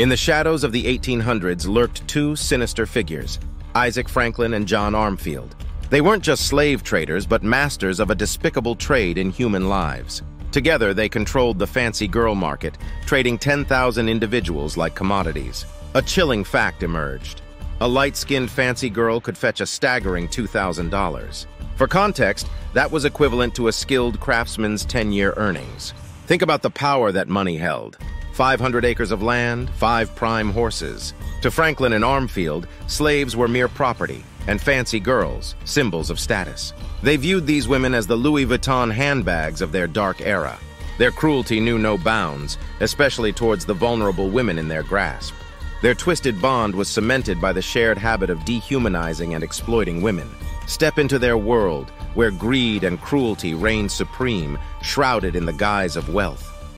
In the shadows of the 1800s lurked two sinister figures, Isaac Franklin and John Armfield. They weren't just slave traders, but masters of a despicable trade in human lives. Together, they controlled the fancy girl market, trading 10,000 individuals like commodities. A chilling fact emerged. A light-skinned fancy girl could fetch a staggering $2,000. For context, that was equivalent to a skilled craftsman's 10-year earnings. Think about the power that money held. 500 acres of land, five prime horses. To Franklin and Armfield, slaves were mere property, and fancy girls, symbols of status. They viewed these women as the Louis Vuitton handbags of their dark era. Their cruelty knew no bounds, especially towards the vulnerable women in their grasp. Their twisted bond was cemented by the shared habit of dehumanizing and exploiting women. Step into their world, where greed and cruelty reign supreme, shrouded in the guise of wealth.